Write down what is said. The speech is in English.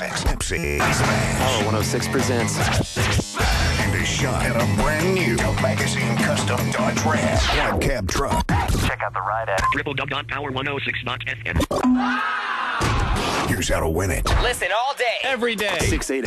106. Pepsi Power 106 presents. And a shot at a brand new magazine custom Dodge Ram quad cab truck. Check out the ride at www.power106.fm. Here's how to win it. Listen all day. Every day. 6 8.